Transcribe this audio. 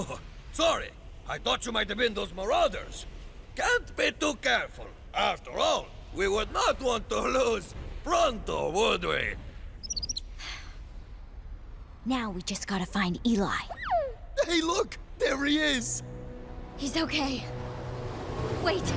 Oh, sorry. I thought you might have been those marauders. Can't be too careful. After all, we would not want to lose Pronto, would we? Now we just gotta find Eli. Hey, look! There he is! He's okay. Wait,